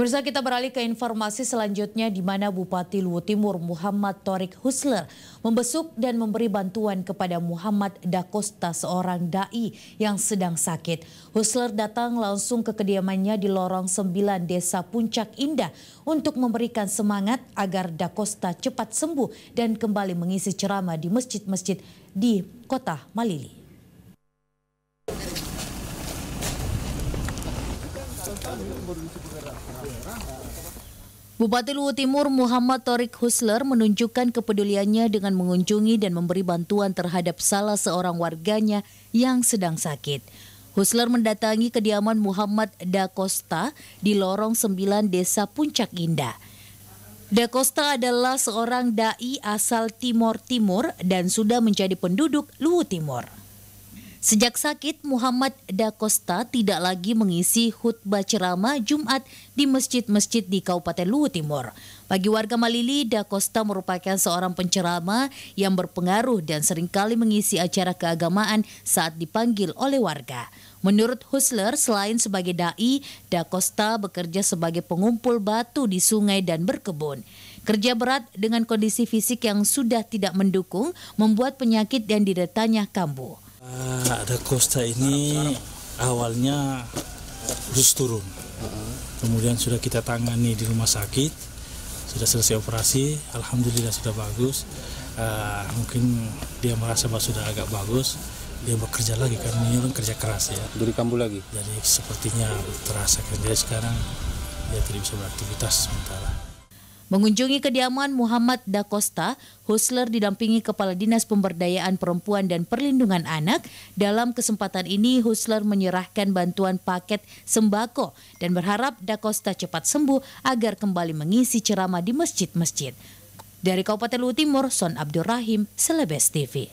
Pemirsa kita beralih ke informasi selanjutnya di mana Bupati Luwu Timur Muhammad Torik Husler membesuk dan memberi bantuan kepada Muhammad Dakosta seorang dai yang sedang sakit. Husler datang langsung ke kediamannya di lorong 9 Desa Puncak Indah untuk memberikan semangat agar Dakosta cepat sembuh dan kembali mengisi ceramah di masjid-masjid di Kota Malili. Bupati Luwu Timur Muhammad Torik Husler menunjukkan kepeduliannya dengan mengunjungi dan memberi bantuan terhadap salah seorang warganya yang sedang sakit. Husler mendatangi kediaman Muhammad Da Costa di lorong 9 Desa Puncak Indah. Da Costa adalah seorang dai asal Timor Timur dan sudah menjadi penduduk Luwu Timur. Sejak sakit, Muhammad Da Costa tidak lagi mengisi khutbah ceramah Jumat di masjid-masjid di Kabupaten Luwu Timur. Bagi warga Malili, Da Costa merupakan seorang penceramah yang berpengaruh dan sering kali mengisi acara keagamaan saat dipanggil oleh warga. Menurut Husler, selain sebagai dai, Da Costa bekerja sebagai pengumpul batu di sungai dan berkebun. Kerja berat dengan kondisi fisik yang sudah tidak mendukung membuat penyakit yang dideritanya kambuh. Uh, ada Costa ini awalnya terus turun, kemudian sudah kita tangani di rumah sakit, sudah selesai operasi, alhamdulillah sudah bagus. Uh, mungkin dia merasa bahwa sudah agak bagus, dia bekerja lagi kan ini kan kerja keras ya. Dari kambuh lagi. Jadi sepertinya terasa kan dia sekarang dia tidak bisa beraktivitas sementara. Mengunjungi kediaman Muhammad Da Costa, Husler didampingi Kepala Dinas Pemberdayaan Perempuan dan Perlindungan Anak. Dalam kesempatan ini, Husler menyerahkan bantuan paket sembako dan berharap Da Costa cepat sembuh agar kembali mengisi ceramah di masjid-masjid. Dari Kabupaten Luwu Timur, Son Abdurrahim, Selebes TV.